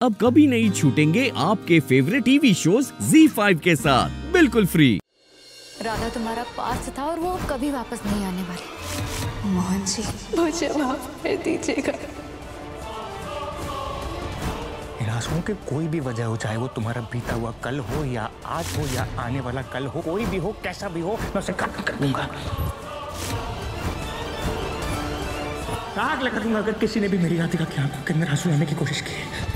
अब कभी नहीं छूटेंगे आपके फेवरेट टीवी शोज़ Z5 के साथ। बिल्कुल फ्री राधा तुम्हारा पास था और वो कभी वापस नहीं आने वाले। मोहन जी मुझे माफ़ कर दीजिएगा। निराशों की कोई भी वजह हो चाहे वो तुम्हारा बीता हुआ कल हो या आज हो या आने वाला कल हो कोई भी हो कैसा भी हो मैं उसे खत्म कर दूँगा। आग लगा दूँगा अगर किसी ने भी मेरी राधिका के आँखों के अंदर आँसू लाने की कोशिश की